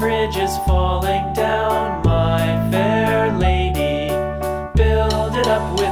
bridge is falling down, my fair lady. Build it up with